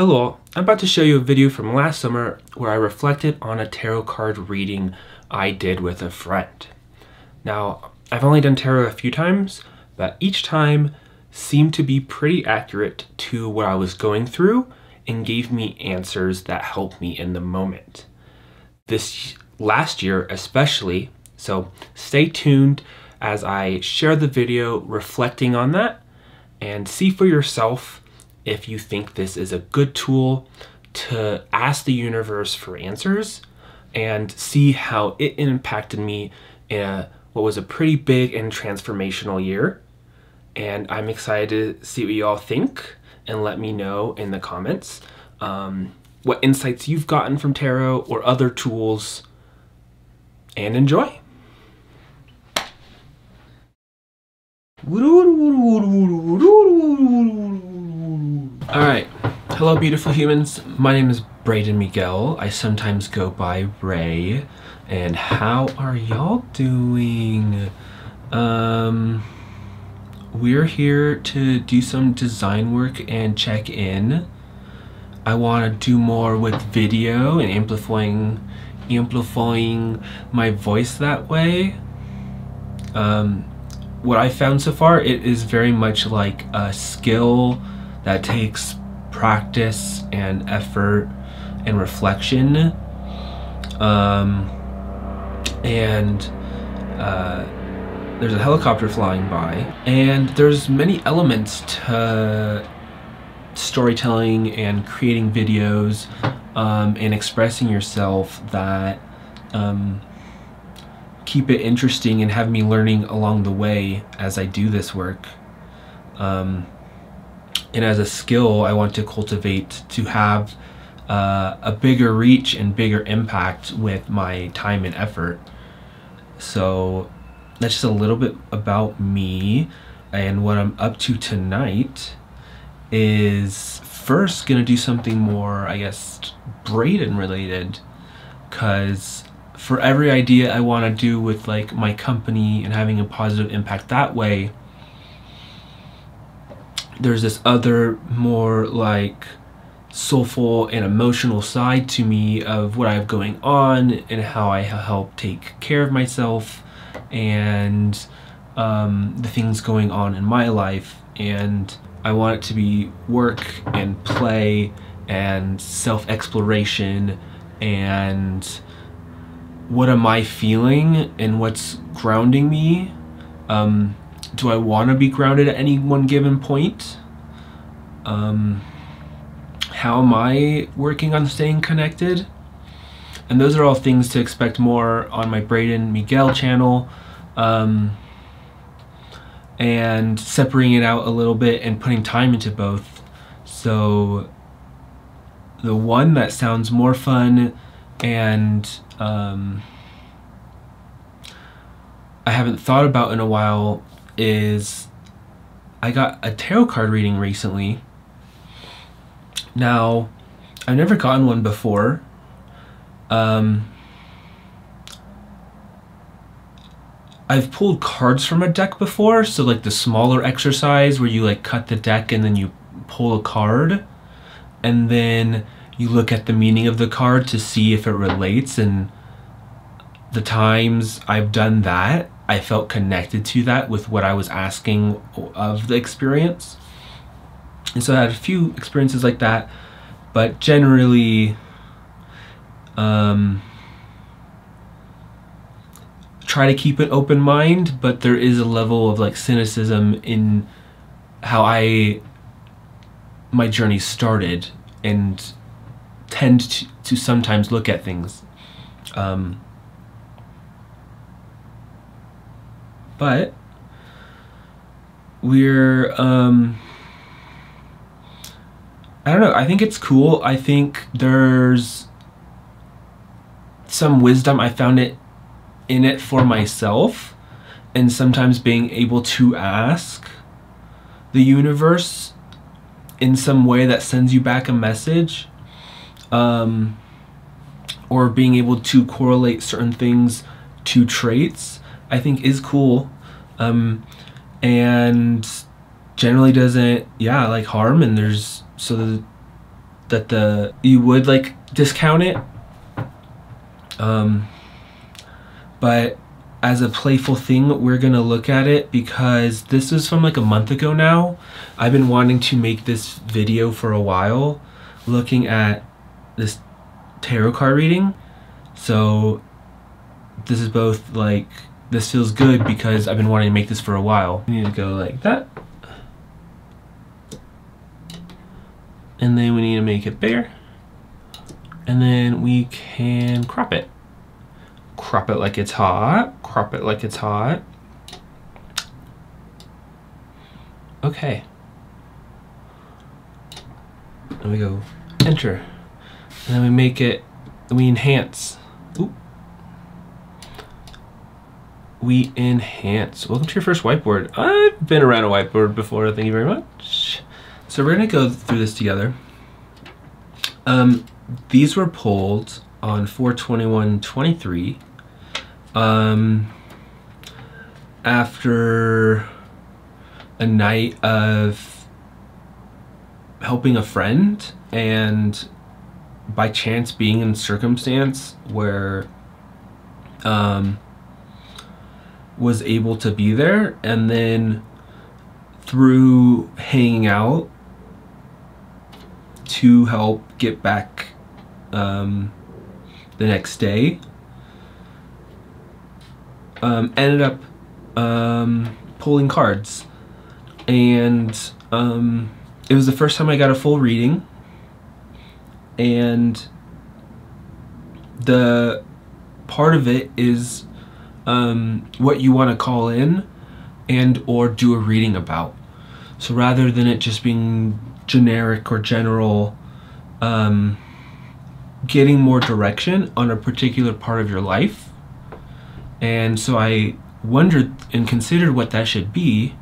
Hello, I'm about to show you a video from last summer where I reflected on a tarot card reading I did with a friend. Now, I've only done tarot a few times, but each time seemed to be pretty accurate to what I was going through and gave me answers that helped me in the moment. This last year especially, so stay tuned as I share the video reflecting on that and see for yourself if you think this is a good tool to ask the universe for answers and see how it impacted me in a, what was a pretty big and transformational year. And I'm excited to see what you all think and let me know in the comments um, what insights you've gotten from tarot or other tools and enjoy. Alright, hello beautiful humans. My name is Braeden Miguel. I sometimes go by Ray. And how are y'all doing? Um, we're here to do some design work and check in. I want to do more with video and amplifying amplifying my voice that way. Um, what I found so far, it is very much like a skill that takes practice and effort and reflection. Um, and uh, there's a helicopter flying by, and there's many elements to storytelling and creating videos um, and expressing yourself that um, keep it interesting and have me learning along the way as I do this work. Um, and as a skill, I want to cultivate to have uh, a bigger reach and bigger impact with my time and effort. So that's just a little bit about me and what I'm up to tonight is first gonna do something more, I guess, Braeden related because for every idea I want to do with like my company and having a positive impact that way, there's this other more like soulful and emotional side to me of what I have going on and how I help take care of myself and um, the things going on in my life. And I want it to be work and play and self exploration and what am I feeling and what's grounding me. Um, do I want to be grounded at any one given point? Um, how am I working on staying connected? And those are all things to expect more on my Braeden Miguel channel. Um, and separating it out a little bit and putting time into both. So the one that sounds more fun and um, I haven't thought about in a while is I got a tarot card reading recently. Now, I've never gotten one before. Um, I've pulled cards from a deck before, so like the smaller exercise where you like cut the deck and then you pull a card, and then you look at the meaning of the card to see if it relates. And the times I've done that, I felt connected to that with what I was asking of the experience. And so I had a few experiences like that, but generally, um, try to keep an open mind, but there is a level of like cynicism in how I my journey started and tend to, to sometimes look at things. Um, but we're um I don't know, I think it's cool. I think there's some wisdom. I found it in it for myself and sometimes being able to ask the universe in some way that sends you back a message um, or being able to correlate certain things to traits I think is cool um, and generally doesn't yeah like harm and there's so the, that the you would like discount it. Um, but as a playful thing, we're gonna look at it because this is from like a month ago now. I've been wanting to make this video for a while, looking at this tarot card reading. So this is both like this feels good because I've been wanting to make this for a while. We need to go like that. And then we need to make it bigger. And then we can crop it. Crop it like it's hot. Crop it like it's hot. Okay. And we go enter. And then we make it, we enhance. We enhance. Welcome to your first whiteboard. I've been around a whiteboard before, thank you very much. So we're gonna go through this together. Um, these were pulled on 421.23 um, after a night of helping a friend and by chance being in circumstance where um, was able to be there and then through hanging out to help get back um, the next day. Um, ended up um, pulling cards, and um, it was the first time I got a full reading. And the part of it is um, what you want to call in and or do a reading about. So rather than it just being generic or general, um, getting more direction on a particular part of your life. And so I wondered and considered what that should be.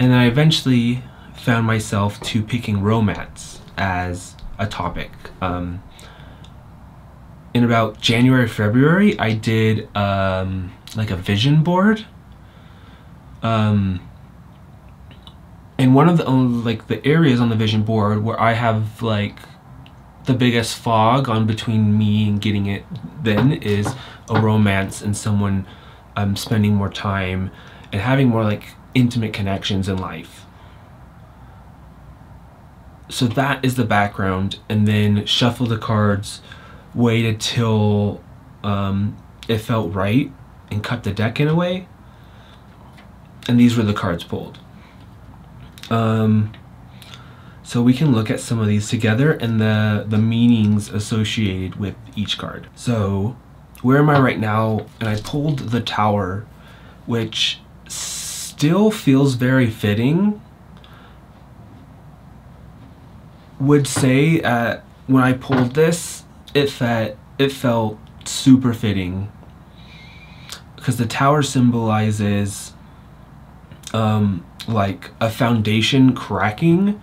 And then I eventually found myself to picking romance as a topic. Um, in about January, February, I did um, like a vision board. Um, and one of the like the areas on the vision board where I have like the biggest fog on between me and getting it then is a romance and someone um, spending more time and having more like intimate connections in life. So that is the background and then shuffle the cards, waited till um, it felt right and cut the deck in a way. And these were the cards pulled. Um, so we can look at some of these together and the, the meanings associated with each card. So where am I right now? And I pulled the tower, which still feels very fitting. Would say uh, when I pulled this, it felt, it felt super fitting. Because the tower symbolizes um, like a foundation cracking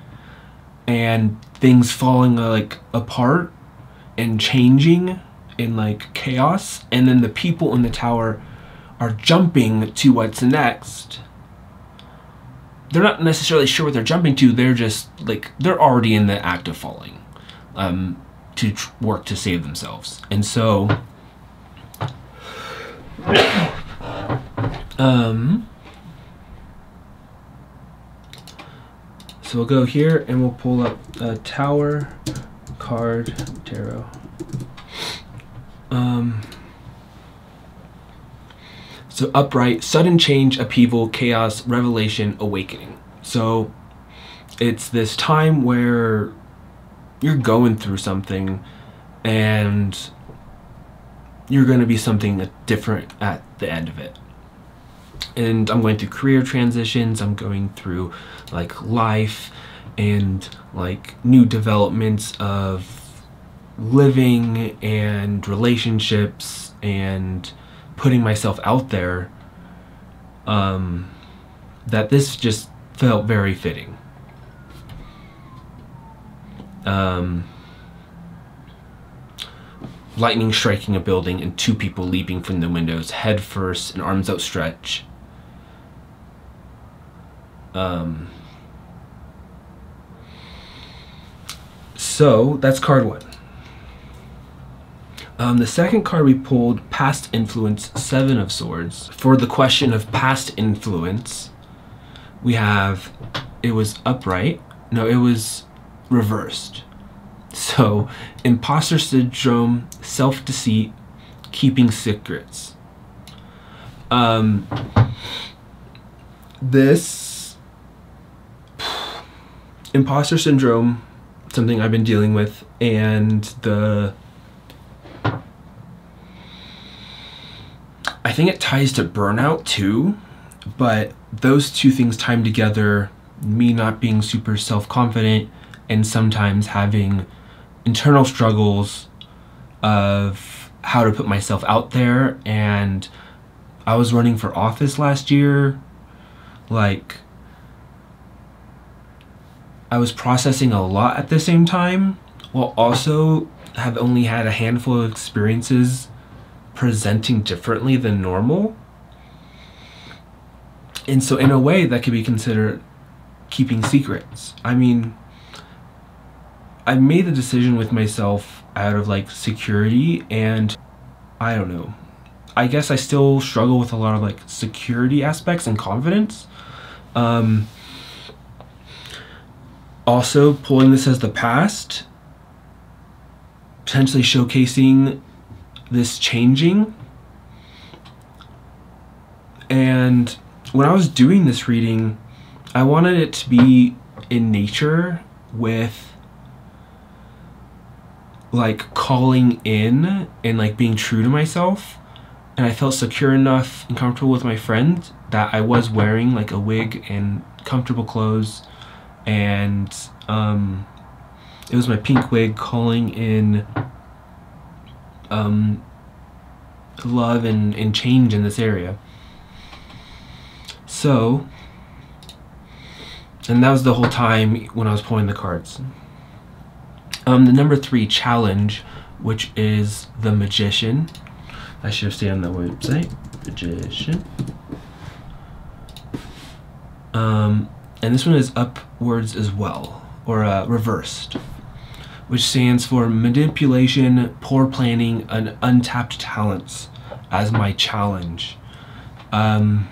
and things falling uh, like apart and changing in like chaos. And then the people in the tower are jumping to what's next. They're not necessarily sure what they're jumping to. They're just like they're already in the act of falling. Um, to work to save themselves and so um So we'll go here and we'll pull up a tower card tarot. Um, so upright, sudden change, upheaval, chaos, revelation, awakening. So it's this time where you're going through something and you're going to be something different at the end of it and I'm going through career transitions, I'm going through like life and like new developments of living and relationships and putting myself out there um, that this just felt very fitting. Um, lightning striking a building and two people leaping from the windows head first and arms outstretched um, So that's card one. Um, the second card we pulled, Past Influence, Seven of Swords. For the question of past influence, we have it was upright. No, it was reversed. So, imposter syndrome, self deceit, keeping secrets. Um, this imposter syndrome, something I've been dealing with, and the I think it ties to burnout too, but those two things time together, me not being super self confident and sometimes having internal struggles of how to put myself out there. And I was running for office last year. Like, I was processing a lot at the same time while also have only had a handful of experiences presenting differently than normal. And so, in a way, that could be considered keeping secrets. I mean, I made the decision with myself out of like security, and I don't know. I guess I still struggle with a lot of like security aspects and confidence. Um, also, pulling this as the past, potentially showcasing this changing. And when I was doing this reading, I wanted it to be in nature with like calling in and like being true to myself. And I felt secure enough and comfortable with my friend that I was wearing like a wig and comfortable clothes. And um, it was my pink wig calling in um, love and, and change in this area. So, and that was the whole time when I was pulling the cards. Um, the number three challenge, which is the magician. I should have stayed on the website. Magician. Um, and this one is upwards as well, or uh, reversed which stands for Manipulation, Poor Planning, and Untapped Talents, as my challenge. Um,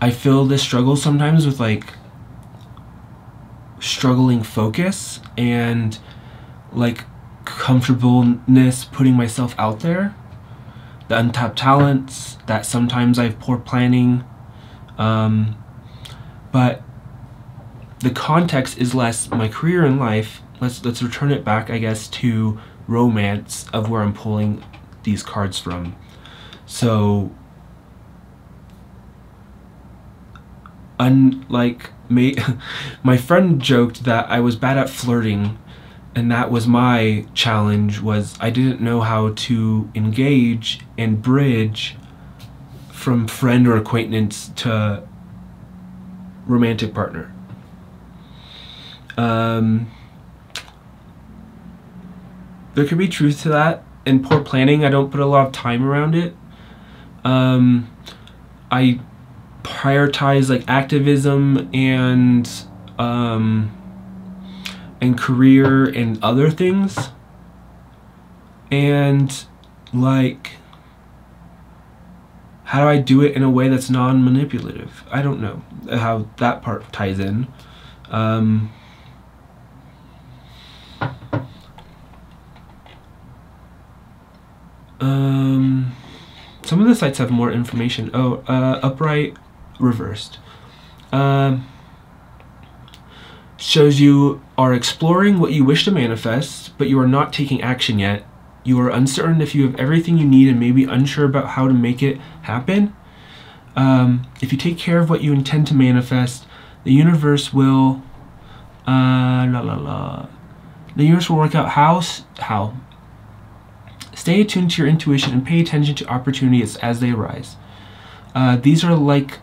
I feel this struggle sometimes with like struggling focus and like comfortableness putting myself out there. The untapped talents that sometimes I have poor planning. Um, but the context is less my career in life. Let's let's return it back, I guess, to romance of where I'm pulling these cards from. So unlike my friend joked that I was bad at flirting and that was my challenge was I didn't know how to engage and bridge from friend or acquaintance to romantic partner. Um, there could be truth to that. In poor planning, I don't put a lot of time around it. Um, I prioritize like activism and um, and career and other things, and like how do I do it in a way that's non-manipulative? I don't know how that part ties in. Um, Um, some of the sites have more information. Oh, uh, upright reversed. Um, shows you are exploring what you wish to manifest, but you are not taking action yet. You are uncertain if you have everything you need and maybe unsure about how to make it happen. Um, if you take care of what you intend to manifest, the universe will, uh, la la la. The universe will work out how, how, Stay attuned to your intuition and pay attention to opportunities as they arise. Uh, these are like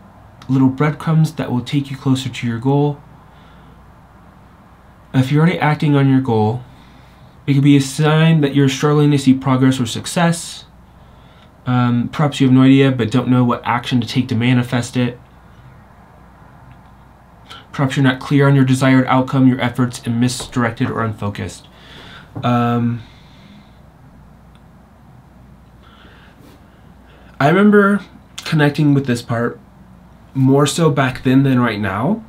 little breadcrumbs that will take you closer to your goal. If you're already acting on your goal, it could be a sign that you're struggling to see progress or success. Um, perhaps you have no idea but don't know what action to take to manifest it. Perhaps you're not clear on your desired outcome, your efforts, and misdirected or unfocused. Um, I remember connecting with this part more so back then than right now.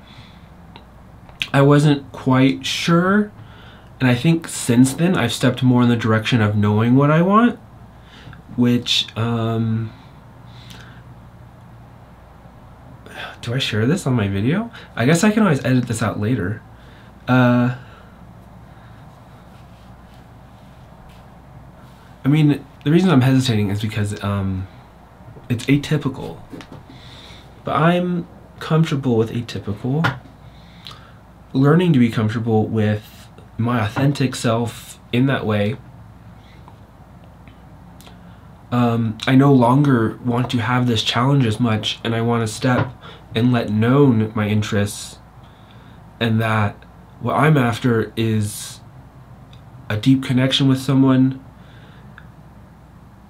I wasn't quite sure, and I think since then I've stepped more in the direction of knowing what I want, which, um, do I share this on my video? I guess I can always edit this out later. Uh, I mean, the reason I'm hesitating is because um, it's atypical. But I'm comfortable with atypical. Learning to be comfortable with my authentic self in that way. Um, I no longer want to have this challenge as much, and I want to step and let known my interests, and that what I'm after is a deep connection with someone,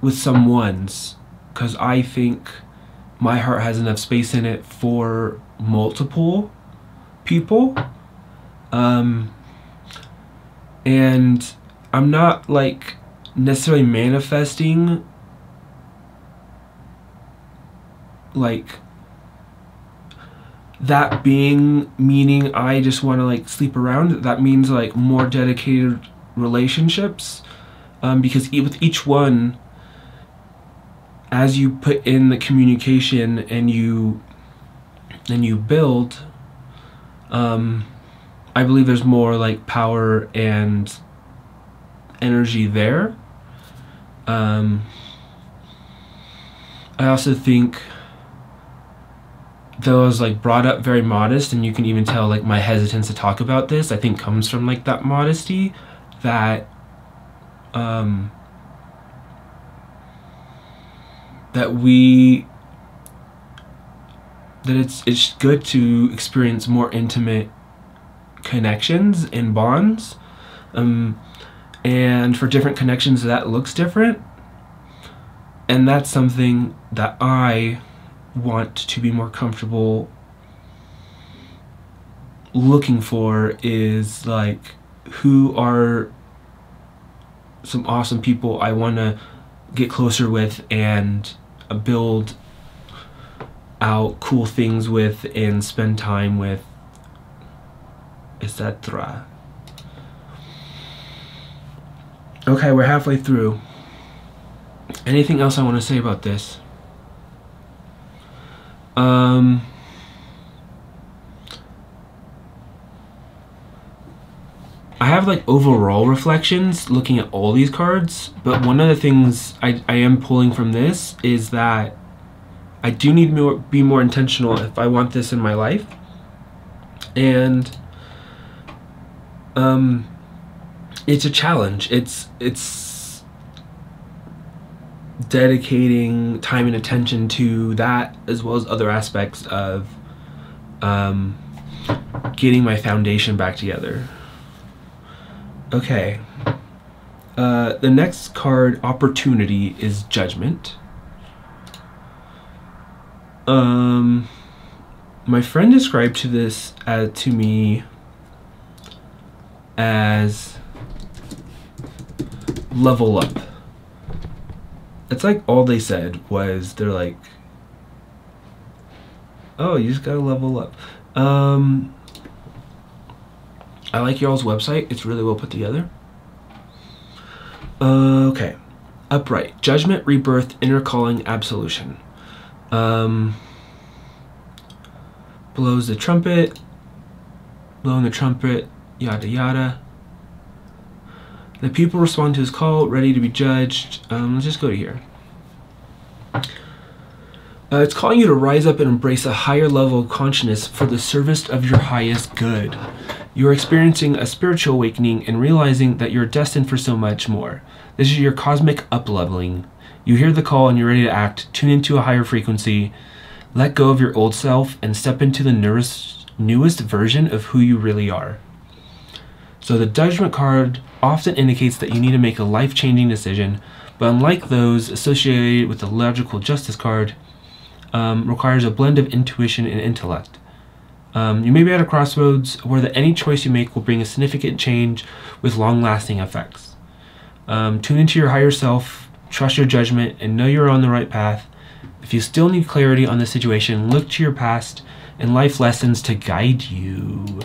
with someone's, because I think my heart has enough space in it for multiple people. Um, and I'm not like necessarily manifesting like that being meaning I just want to like sleep around. That means like more dedicated relationships um, because with each one as you put in the communication and you and you build um, I believe there's more like power and energy there. Um, I also think though I was like brought up very modest and you can even tell like my hesitance to talk about this I think comes from like that modesty that um that we that it's it's good to experience more intimate connections and bonds. Um and for different connections that looks different. And that's something that I want to be more comfortable looking for is like who are some awesome people I want to get closer with and build out cool things with and spend time with etc okay we're halfway through. Anything else I want to say about this? Um, I have like overall reflections looking at all these cards, but one of the things I, I am pulling from this is that I do need to be more intentional if I want this in my life. And um, it's a challenge. It's it's dedicating time and attention to that as well as other aspects of um, getting my foundation back together. Okay. Uh, the next card, Opportunity, is Judgment. Um, my friend described to this uh, to me as level up it's like all they said was they're like oh you just gotta level up um i like y'all's website. It's really well put together. Uh, okay. Upright. Judgment rebirth inner calling absolution. Um blows the trumpet. Blowing the trumpet. Yada yada. The people respond to his call, ready to be judged. Um, let's just go to here. Uh, it's calling you to rise up and embrace a higher level of consciousness for the service of your highest good. You are experiencing a spiritual awakening and realizing that you're destined for so much more. This is your cosmic upleveling. You hear the call and you're ready to act. Tune into a higher frequency. Let go of your old self and step into the newest, newest version of who you really are. So the judgment card often indicates that you need to make a life-changing decision, but unlike those associated with the logical justice card, um, requires a blend of intuition and intellect. Um, you may be at a crossroads where that any choice you make will bring a significant change with long lasting effects. Um, tune into your higher self, trust your judgment, and know you're on the right path. If you still need clarity on the situation, look to your past and life lessons to guide you.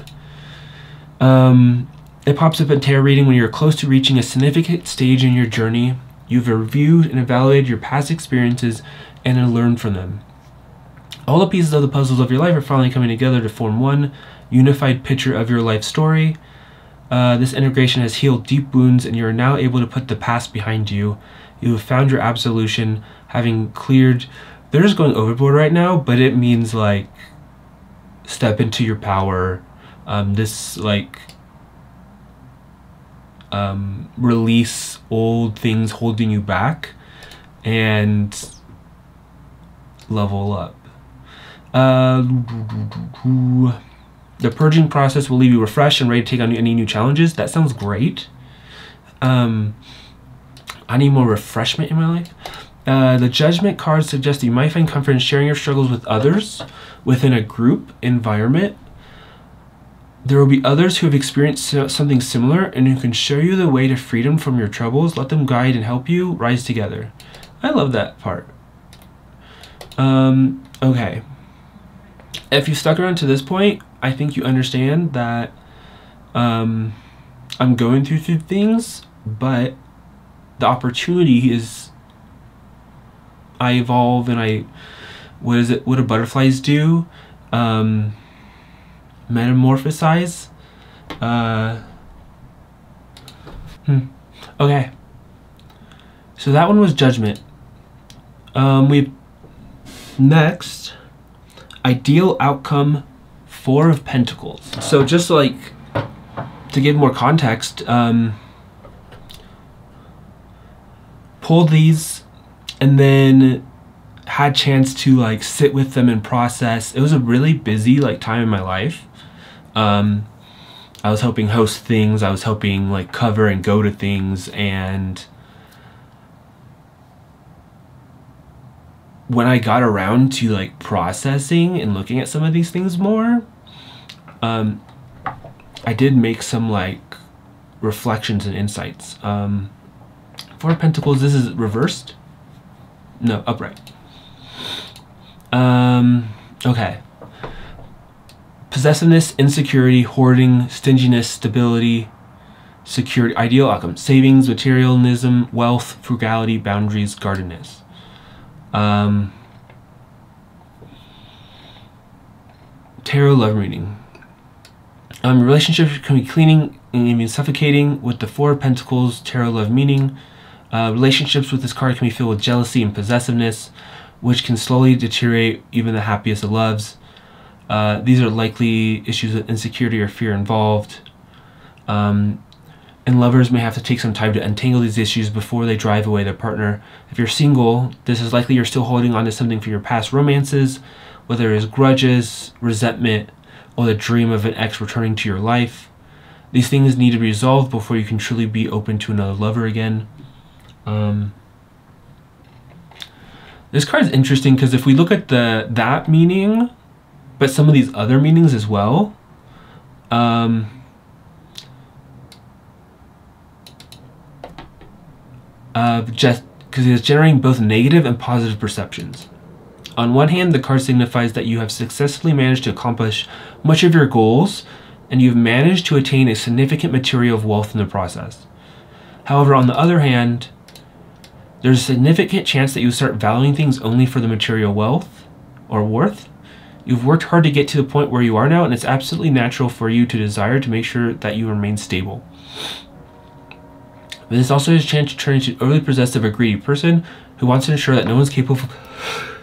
Um, it pops up in tarot reading when you're close to reaching a significant stage in your journey. You've reviewed and evaluated your past experiences and learned from them. All the pieces of the puzzles of your life are finally coming together to form one unified picture of your life story. Uh, this integration has healed deep wounds, and you are now able to put the past behind you. You have found your absolution, having cleared. They're just going overboard right now, but it means like step into your power. Um, this like um, release old things holding you back and level up. Uh, the purging process will leave you refreshed and ready to take on any new challenges. That sounds great. Um, I need more refreshment in my life. Uh, the judgment card suggests that you might find comfort in sharing your struggles with others within a group environment there will be others who have experienced something similar and who can show you the way to freedom from your troubles. Let them guide and help you rise together. I love that part. Um, okay. If you stuck around to this point, I think you understand that um, I'm going through through things, but the opportunity is I evolve and I what is it what do butterflies do? Um, metamorphosize. Uh, hmm. Okay. So that one was judgment. Um, we next ideal outcome four of pentacles. So just like to give more context, um, pulled these and then had chance to like sit with them and process. It was a really busy like time in my life. Um, I was helping host things. I was helping like cover and go to things and when I got around to like processing and looking at some of these things more, um, I did make some like reflections and insights. Um, Four Pentacles, this is reversed? No, upright. Um, okay possessiveness, insecurity, hoarding, stinginess, stability, security, ideal outcome, savings, materialism, wealth, frugality, boundaries, guardedness. Um, tarot love reading. Um, relationships can be cleaning and even suffocating with the Four of Pentacles tarot love meaning. Uh, relationships with this card can be filled with jealousy and possessiveness, which can slowly deteriorate even the happiest of loves. Uh, these are likely issues of insecurity or fear involved. Um, and lovers may have to take some time to untangle these issues before they drive away their partner. If you're single, this is likely you're still holding on to something from your past romances, whether it is grudges, resentment, or the dream of an ex returning to your life. These things need to be resolved before you can truly be open to another lover again. Um, this card is interesting because if we look at the that meaning, but some of these other meanings as well. Um, uh, just because it's generating both negative and positive perceptions. On one hand, the card signifies that you have successfully managed to accomplish much of your goals and you've managed to attain a significant material of wealth in the process. However, on the other hand, there's a significant chance that you start valuing things only for the material wealth or worth You've worked hard to get to the point where you are now, and it's absolutely natural for you to desire to make sure that you remain stable. But this also has a chance to turn into an overly possessive or greedy person who wants to ensure that no one's capable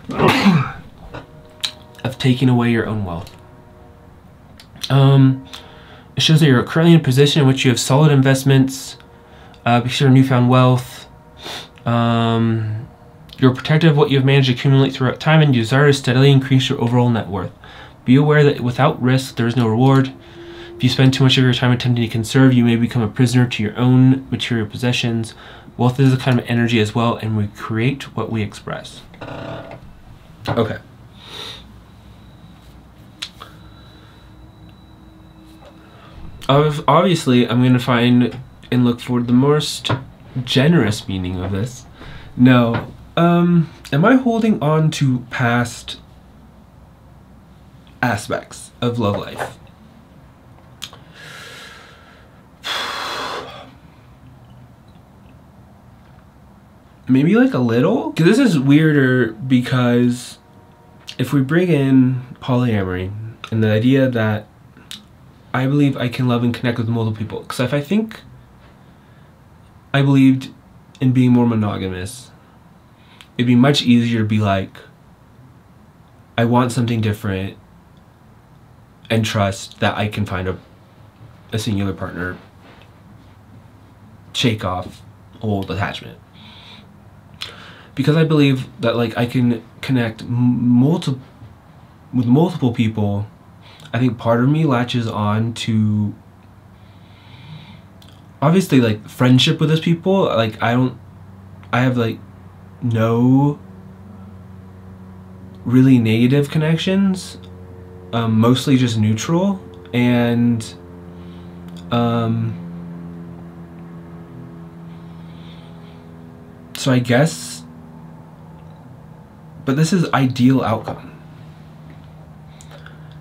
of taking away your own wealth. Um, it shows that you're currently in a position in which you have solid investments, uh, because of newfound wealth. Um, you're protective of what you've managed to accumulate throughout time and you desire to steadily increase your overall net worth. Be aware that without risk, there is no reward. If you spend too much of your time attempting to conserve, you may become a prisoner to your own material possessions. Wealth is a kind of energy as well, and we create what we express. Okay. obviously, I'm going to find and look for the most generous meaning of this. No. Um, am I holding on to past aspects of love life? Maybe like a little? This is weirder because if we bring in polyamory and the idea that I believe I can love and connect with multiple people. Because if I think I believed in being more monogamous, it'd be much easier to be like, I want something different and trust that I can find a, a singular partner, shake off old attachment. Because I believe that like I can connect multiple with multiple people, I think part of me latches on to obviously like friendship with those people like i don't i have like no really negative connections um, mostly just neutral and um so i guess but this is ideal outcome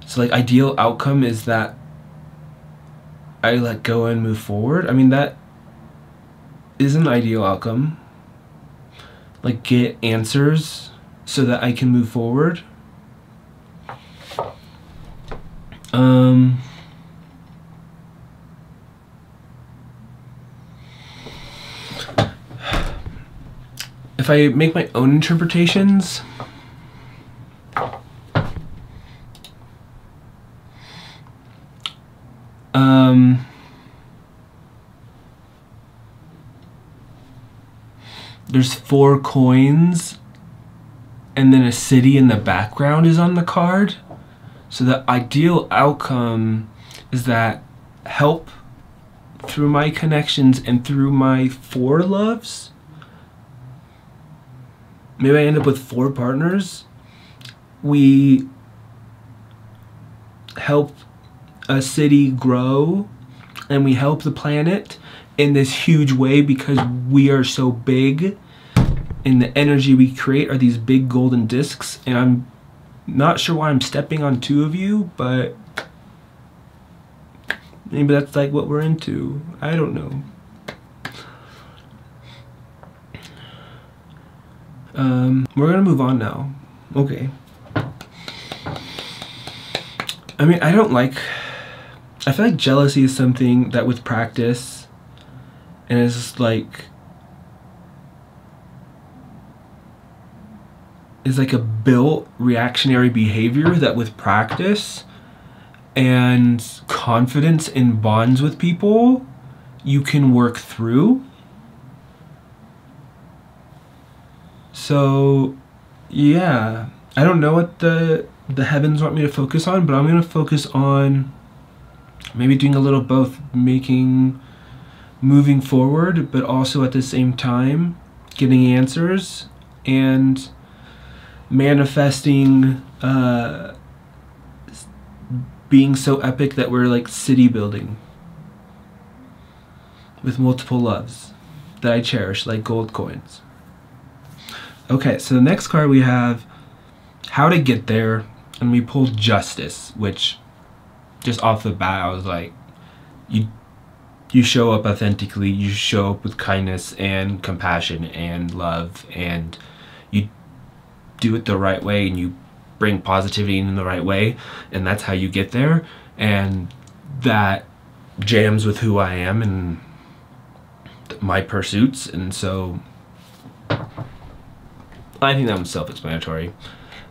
so like ideal outcome is that I let go and move forward. I mean, that is an ideal outcome. Like, get answers so that I can move forward. Um, if I make my own interpretations, Um, there's four coins and then a city in the background is on the card. So the ideal outcome is that help through my connections and through my four loves. Maybe I end up with four partners. We help a city grow and we help the planet in this huge way because we are so big and the energy we create are these big golden discs and I'm not sure why I'm stepping on two of you but maybe that's like what we're into I don't know um, we're gonna move on now. Okay. I mean I don't like I feel like jealousy is something that with practice and it's like is like a built reactionary behavior that with practice and confidence in bonds with people you can work through so yeah i don't know what the the heavens want me to focus on but i'm to focus on maybe doing a little both making moving forward but also at the same time getting answers and manifesting uh, being so epic that we're like city building with multiple loves that I cherish like gold coins. Okay, so the next card we have how to get there and we pulled justice which just off the bat, I was like, you you show up authentically, you show up with kindness and compassion and love, and you do it the right way, and you bring positivity in the right way, and that's how you get there, and that jams with who I am and my pursuits, and so I think that was self-explanatory.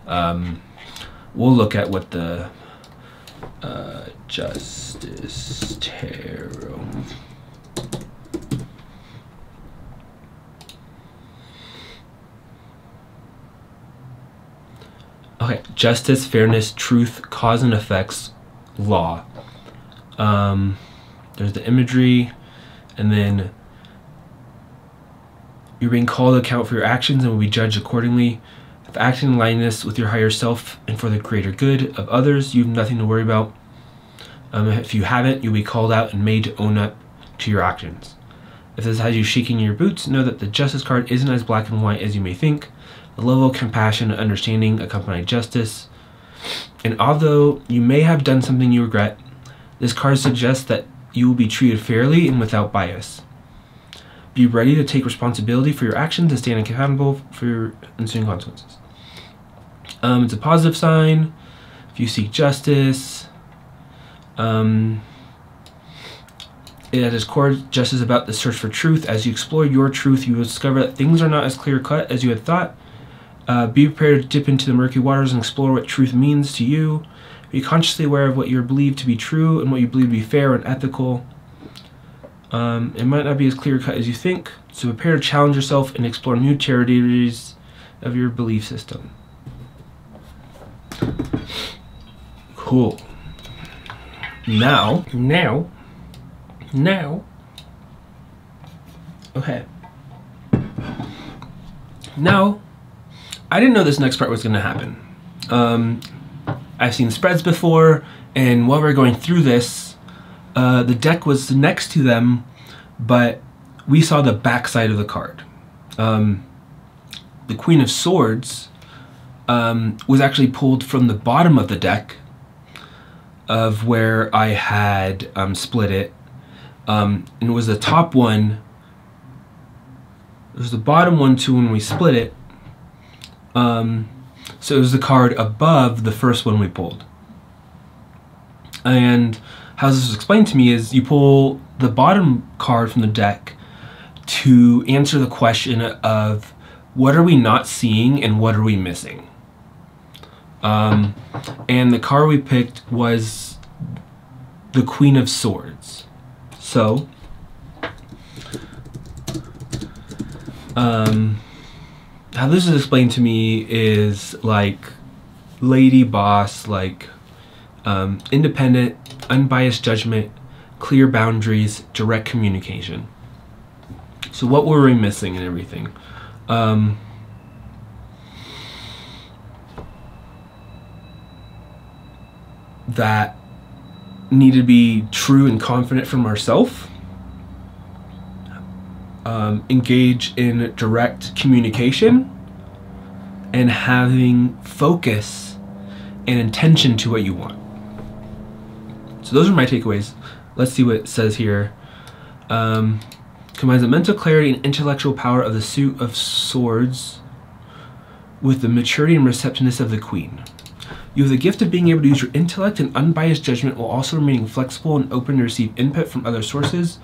Um, we'll look at what the uh, Justice Tarot. Okay, justice, fairness, truth, cause and effects, law. Um, there's the imagery, and then you're being called to account for your actions and will be judged accordingly. If acting in alignment with your higher self and for the greater good of others, you have nothing to worry about. Um, if you haven't, you'll be called out and made to own up to your actions. If this has you shaking your boots, know that the justice card isn't as black and white as you may think. The level of compassion and understanding accompany justice. And although you may have done something you regret, this card suggests that you will be treated fairly and without bias. Be ready to take responsibility for your actions and stand accountable for your ensuing consequences. Um, it's a positive sign. If you seek justice, um, at its core, justice is about the search for truth. As you explore your truth, you will discover that things are not as clear cut as you had thought. Uh, be prepared to dip into the murky waters and explore what truth means to you. Be consciously aware of what you believe to be true and what you believe to be fair and ethical. Um, it might not be as clear cut as you think, so prepare to challenge yourself and explore new territories of your belief system. Cool. Now, now, now. Okay. Now, I didn't know this next part was going to happen. Um, I've seen spreads before, and while we are going through this, uh, the deck was next to them, but we saw the backside of the card. Um, the Queen of Swords um, was actually pulled from the bottom of the deck of where I had um, split it. Um, and it was the top one. It was the bottom one too when we split it. Um, so it was the card above the first one we pulled. And how this was explained to me is you pull the bottom card from the deck to answer the question of what are we not seeing and what are we missing. Um, and the card we picked was the Queen of Swords. So, um, how this is explained to me is like lady boss, like um, independent, unbiased judgment, clear boundaries, direct communication. So what were we missing and everything? Um, that need to be true and confident from ourselves. Um, engage in direct communication and having focus and intention to what you want. So those are my takeaways. Let's see what it says here. Um, combines the mental clarity and intellectual power of the suit of swords with the maturity and receptiveness of the queen. You have the gift of being able to use your intellect and unbiased judgment while also remaining flexible and open to receive input from other sources.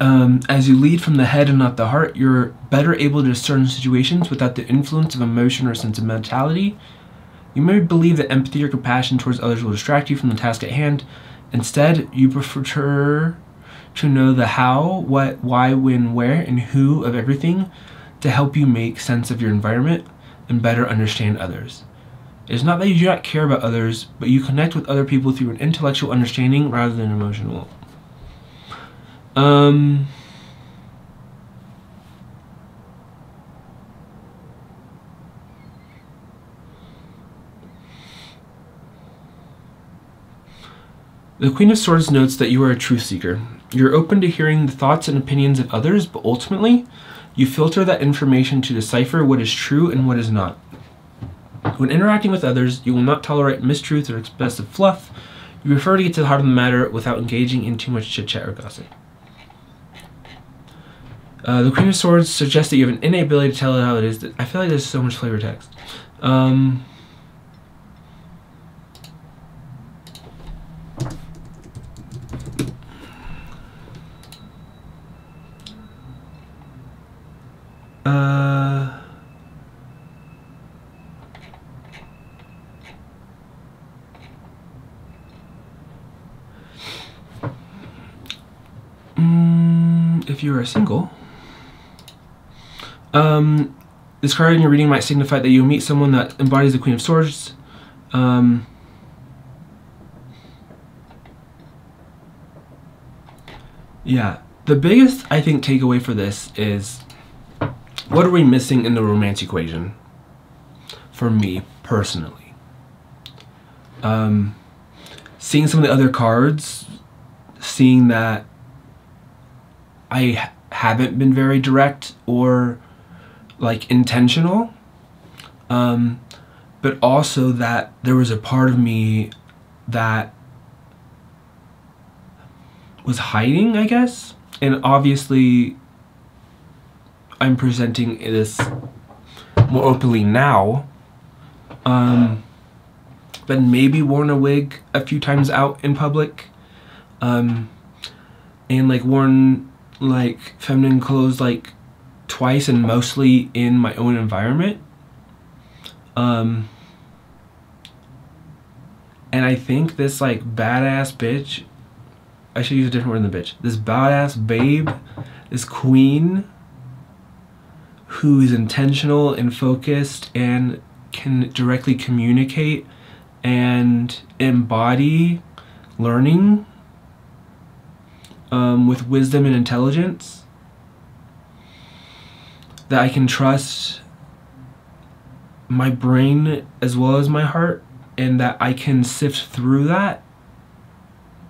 Um, as you lead from the head and not the heart, you're better able to discern situations without the influence of emotion or sentimentality. You may believe that empathy or compassion towards others will distract you from the task at hand. Instead, you prefer to know the how, what, why, when, where, and who of everything to help you make sense of your environment and better understand others. It is not that you do not care about others, but you connect with other people through an intellectual understanding rather than emotional. Um, The Queen of Swords notes that you are a truth seeker. You're open to hearing the thoughts and opinions of others, but ultimately, you filter that information to decipher what is true and what is not. When interacting with others, you will not tolerate mistruths or excessive fluff. You prefer to get to the heart of the matter without engaging in too much chit chat or gossip. Uh, the Queen of Swords suggests that you have an innate ability to tell it how it is. I feel like there's so much flavor text. Um, Uh, mm, if you are a single, um, this card in your reading might signify that you meet someone that embodies the Queen of Swords. Um, yeah, the biggest, I think, takeaway for this is what are we missing in the romance equation? For me, personally. Um, seeing some of the other cards, seeing that I haven't been very direct or like intentional, um, but also that there was a part of me that was hiding, I guess. And obviously, I'm presenting this more openly now. Um, but maybe worn a wig a few times out in public. Um, and like worn like feminine clothes like twice and mostly in my own environment. Um, and I think this like badass bitch, I should use a different word than bitch. This badass babe, this queen who is intentional and focused and can directly communicate and embody learning um, with wisdom and intelligence. That I can trust my brain as well as my heart, and that I can sift through that,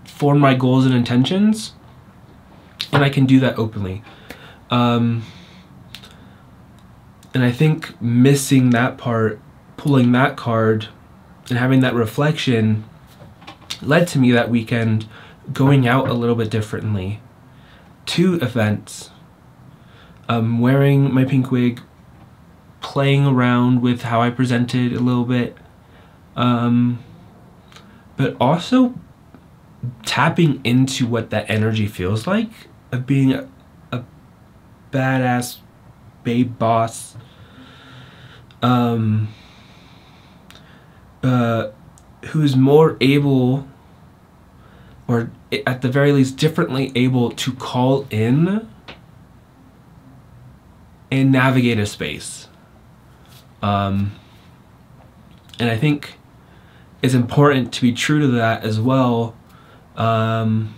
form my goals and intentions, and I can do that openly. Um, and I think missing that part, pulling that card, and having that reflection led to me that weekend going out a little bit differently to events, um, wearing my pink wig, playing around with how I presented a little bit, um, but also tapping into what that energy feels like of being a, a badass babe boss. Um, uh, who's more able or at the very least differently able to call in and navigate a space. Um, and I think it's important to be true to that as well. Um,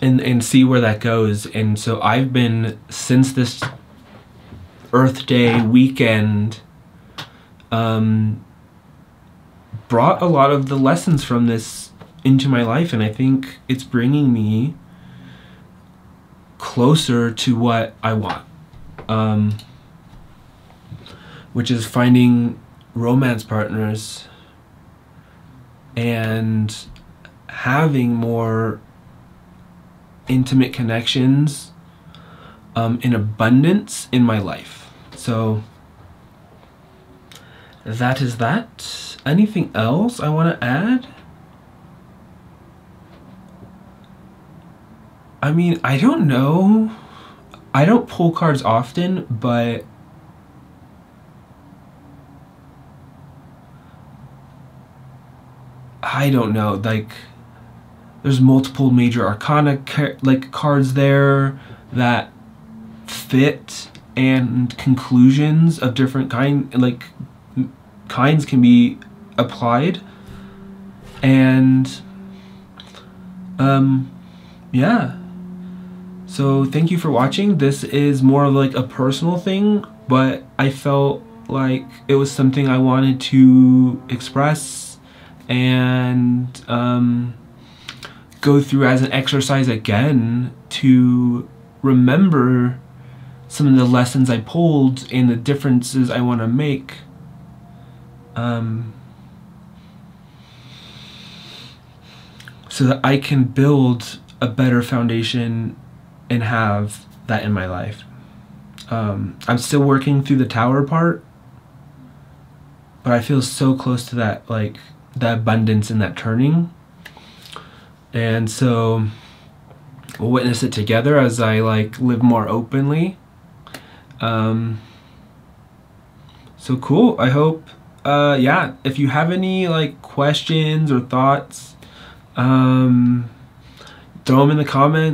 and and see where that goes. And so I've been since this Earth Day weekend um, brought a lot of the lessons from this into my life, and I think it's bringing me closer to what I want, um, which is finding romance partners and having more intimate connections um, in abundance in my life. So that is that. Anything else I want to add? I mean, I don't know. I don't pull cards often, but I don't know. Like, there's multiple major arcana like cards there that fit and conclusions of different kind like kinds can be applied. And um yeah. So thank you for watching. This is more of like a personal thing but i felt like it was something i wanted to express. And um go through as an exercise again to remember some of the lessons I pulled and the differences I want to make. Um, so that I can build a better foundation and have that in my life. Um, I'm still working through the tower part, but I feel so close to that, like, the abundance and that turning. And so we'll witness it together as I like live more openly. Um, so cool. I hope, uh, yeah, if you have any like questions or thoughts, um, throw them in the comments.